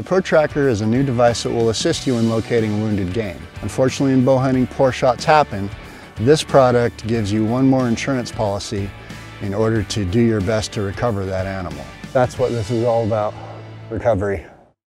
The ProTracker is a new device that will assist you in locating wounded game. Unfortunately in bow hunting, poor shots happen. This product gives you one more insurance policy in order to do your best to recover that animal. That's what this is all about, recovery.